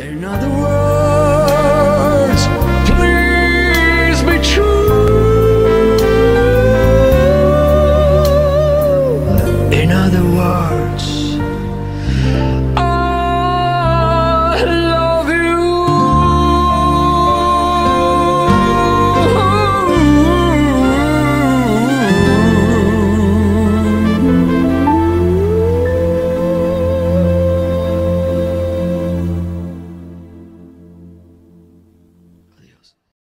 In other words, please be true. In other words.